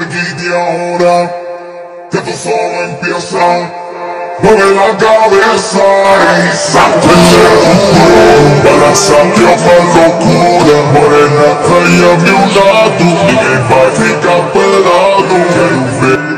Y ahora que tú solo empieza Mueve la cabeza y salte tu Para salir a locura Morena, cállame un lado, mi lado va vai ficar pelado